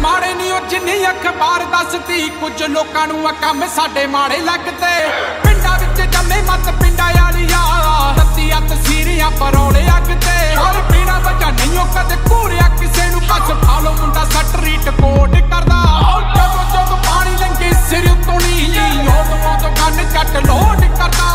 ਮਾੜੇ ਨਹੀਂ ਉਹ ਜਿੰਨੀ ਅਖਬਾਰ ਦੱਸਦੀ, ਕੁਝ ਲੋਕਾਂ ਨੂੰ ਆ ਕੰਮ ਸਾਡੇ ਮਾੜੇ ਲੱਗਦੇ। ਪਿੰਡਾਂ ਵਿੱਚ ਜੰਮੇ ਮਤ ਪਿੰਡਾਂ ਵਾਲੀਆ ਤੱਤੀਆਂ ਤਸਵੀਰਾਂ ਪਰੌਣੇ ਅੱਗਦੇ। ਔਰ ਪੀਣਾ ਬਚਾ ਨਹੀਂ ਉਹ ਕਦੇ ਘੂਰਿਆ, ਕਿਸੇ ਨੂੰ ਬਸ ਫਾਲੋ ਮੁੰਡਾ ਸੱਟ ਰੀਟ ਕੋਡ ਕਰਦਾ। ਜਦੋਂ ਜਦੋਂ ਪਾਣੀ ਲੰਗੇ ਸਿਰ ਉਤੋਂ ਨਹੀਂ ਉਹ ਤੋਂ ਕੰਨ ਚੱਟ ਲੋਡ ਕਰਦਾ।